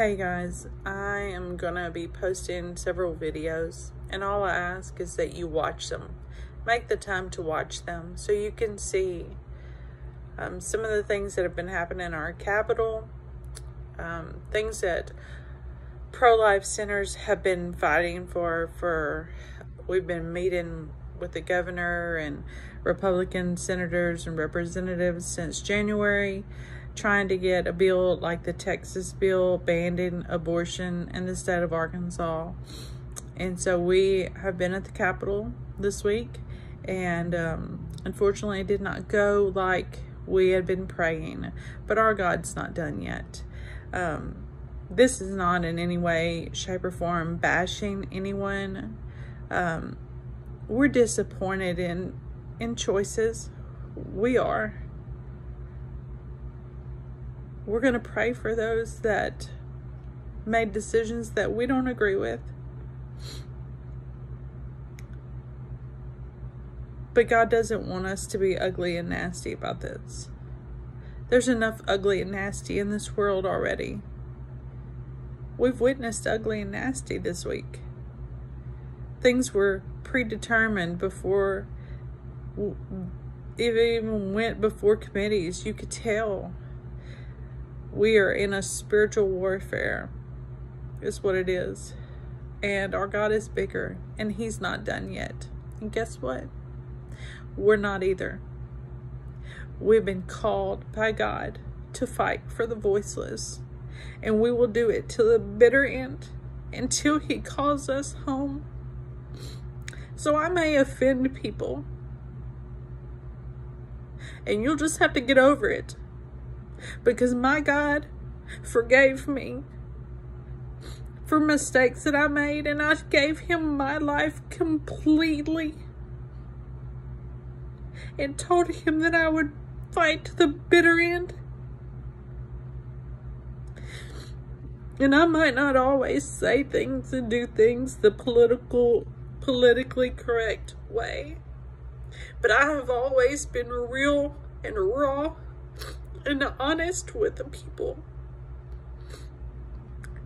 Hey guys, I am gonna be posting several videos and all I ask is that you watch them. Make the time to watch them so you can see um, some of the things that have been happening in our capital, um, things that pro-life centers have been fighting for, for we've been meeting with the governor and Republican senators and representatives since January trying to get a bill like the Texas bill banning abortion in the state of Arkansas. And so we have been at the Capitol this week and um, unfortunately it did not go like we had been praying, but our God's not done yet. Um, this is not in any way, shape, or form bashing anyone. Um, we're disappointed in in choices. We are we're going to pray for those that made decisions that we don't agree with. But God doesn't want us to be ugly and nasty about this. There's enough ugly and nasty in this world already. We've witnessed ugly and nasty this week. Things were predetermined before it even went before committees. You could tell we are in a spiritual warfare is what it is. And our god is bigger and he's not done yet. And guess what? We're not either. We've been called by god to fight for the voiceless and we will do it to the bitter end until he calls us home. So i may offend people and you'll just have to get over it because my God forgave me for mistakes that I made and I gave him my life completely and told him that I would fight to the bitter end. And I might not always say things and do things the political, politically correct way, but I have always been real and raw and honest with the people.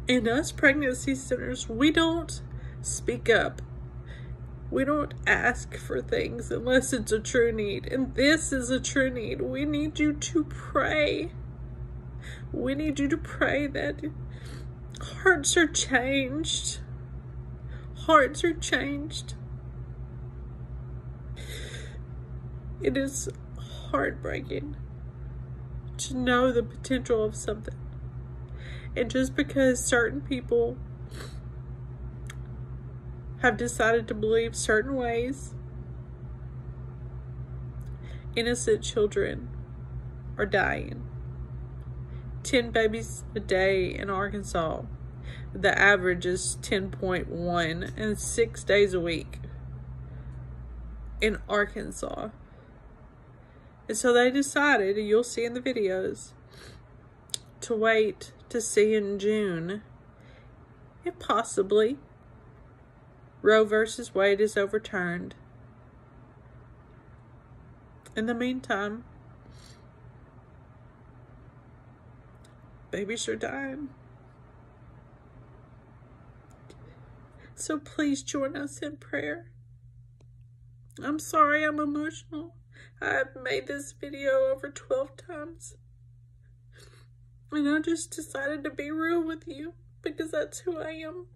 In us pregnancy centers, we don't speak up. We don't ask for things unless it's a true need. And this is a true need. We need you to pray. We need you to pray that hearts are changed. Hearts are changed. It is heartbreaking to know the potential of something. And just because certain people have decided to believe certain ways, innocent children are dying. 10 babies a day in Arkansas. The average is 10.1 and six days a week in Arkansas. And so they decided, and you'll see in the videos, to wait to see in June if possibly Roe versus Wade is overturned. In the meantime, babies are dying. So please join us in prayer. I'm sorry I'm emotional. I've made this video over 12 times. And I just decided to be real with you because that's who I am.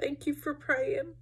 Thank you for praying.